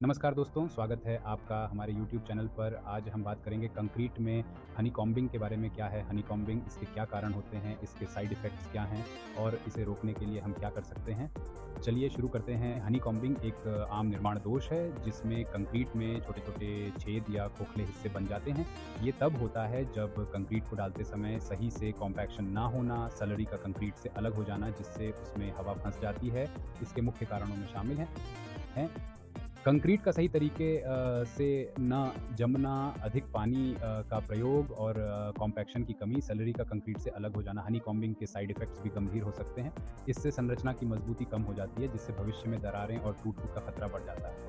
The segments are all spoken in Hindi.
नमस्कार दोस्तों, स्वागत है आपका हमारे YouTube चैनल पर। आज हम बात करेंगे कंक्रीट में हनी कॉम्बिंग के बारे में, क्या है हनी कॉम्बिंग इसके क्या कारण होते हैं, इसके साइड इफ़ेक्ट्स क्या हैं और इसे रोकने के लिए हम क्या कर सकते हैं। चलिए शुरू करते हैं। हनी कॉम्बिंग एक आम निर्माण दोष है, जिसमें कंक्रीट में छोटे छोटे छेद या खोखले हिस्से बन जाते हैं। ये तब होता है जब कंक्रीट को डालते समय सही से कॉम्पैक्शन ना होना, सलरी का कंक्रीट से अलग हो जाना, जिससे उसमें हवा फंस जाती है। इसके मुख्य कारणों में शामिल हैं कंक्रीट का सही तरीके से न जमना, अधिक पानी का प्रयोग और कॉम्पैक्शन की कमी, सैलरी का कंक्रीट से अलग हो जाना हनी कॉम्बिंग के साइड इफ़ेक्ट्स भी गंभीर हो सकते हैं। इससे संरचना की मजबूती कम हो जाती है, जिससे भविष्य में दरारें और टूट फूट का खतरा बढ़ जाता है।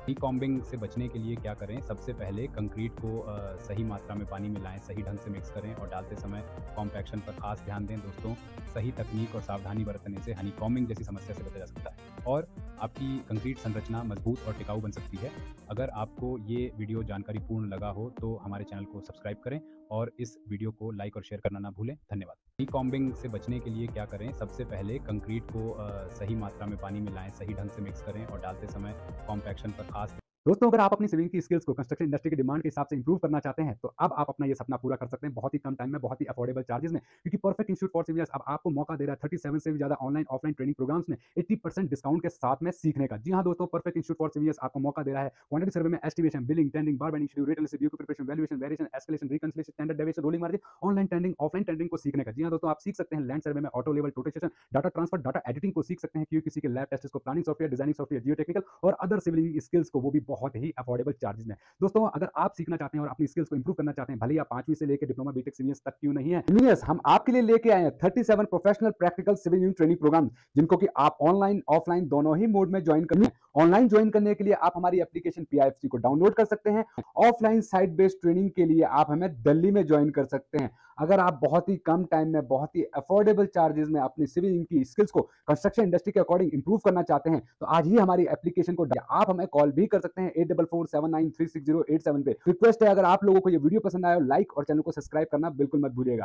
हनी कॉम्बिंग से बचने के लिए क्या करें? सबसे पहले कंक्रीट को सही मात्रा में पानी में लाएँ, सही ढंग से मिक्स करें और डालते समय कॉम्पैक्शन पर खास ध्यान दें दोस्तों। सही तकनीक और सावधानी बरतने से हनी कॉम्बिंग जैसी समस्या से बचा जा सकता है। और आपकी कंक्रीट संरचना मज़बूत और टिकाऊ बन सकती है। अगर आपको ये वीडियो जानकारी पूर्ण लगा हो तो हमारे चैनल को सब्सक्राइब करें और इस वीडियो को लाइक और शेयर करना ना भूलें। धन्यवाद। डी कॉम्बिंग से बचने के लिए क्या करें? सबसे पहले कंक्रीट को सही मात्रा में पानी में लाएँ सही ढंग से मिक्स करें और डालते समय कॉम्पैक्शन पर खास दोस्तों, अगर आप अपनी स्विमिंग की स्किल्स को कंस्ट्रक्शन इंडस्ट्री की डिमांड के हिसाब से इंप्रूव करना चाहते हैं तो अब आप अपना ये सपना पूरा कर सकते हैं बहुत ही कम टाइम में, बहुत ही अफोर्डेबल चार्जेस में, क्योंकि परफेक्ट इंस्टीट्यूट फॉर सिविलियर्स अब आपको मौका दे रहा है थर्टी सेवन से भी ज़्यादा ऑनलाइन ऑफलाइन ट्रेनिंग प्रोग्राम्स में एट्टी डिस्काउंट के साथ में सीखने का। जी हाँ दोस्तों परफेक्ट इंस्टीट्यूट फॉर सिविलियर्स आपको मौका दे रहा है क्वांटिटी सर्वे में estimation billing tendering bar bending schedule rate receive preparation valuation variation escalation reconciliation standard deviation rolling margin online tendering offline tendering को सीखने का। जी हाँ दोस्तों, आप सीख सकते हैं लैंड सर्वे में auto level rotation data transfer data editing को सीख सकते हैं, क्योंकि किसी के लैब टेस्ट को planning software designing software geotechnical और अदर सिविल स्किल्स को वो भी बहुत ही अफोर्डेबल चार्जेस में। दोस्तों, अगर आप सीखना चाहते हैं और अपनी स्किल्स को इंप्रूव करना चाहते हैं, भले ही आप पांचवी से लेकर डिप्लोमा बीटेक सीनियर्स तक क्यों नहीं है इंजीनियर्स हम आपके लिए लेके आए हैं 37 professional practical civil engineering training program जिनको कि आप ऑनलाइन ऑफलाइन दोनों ही मोड में ज्वाइन करनी ऑनलाइन ज्वाइन करने के लिए आप हमारी एप्लीकेशन पीआईएफसी को डाउनलोड कर सकते हैं। ऑफलाइन साइट बेस्ड ट्रेनिंग के लिए आप हमें दिल्ली में ज्वाइन कर सकते हैं। अगर आप बहुत ही कम टाइम में, बहुत ही अफोर्डेबल चार्जेस में अपनी सिविल की स्किल्स को कंस्ट्रक्शन इंडस्ट्री के अकॉर्डिंग इंप्रूव करना चाहते हैं तो आज ही हमारी एप्लीकेशन को आप हमें कॉल भी कर सकते हैं eight double four seven nine three six zero eight seven पे। रिक्वेस्ट है अगर आप लोगों को ये वीडियो पसंद आया लाइक और चैनल को सब्सक्राइब करना बिल्कुल मत भूलिएगा।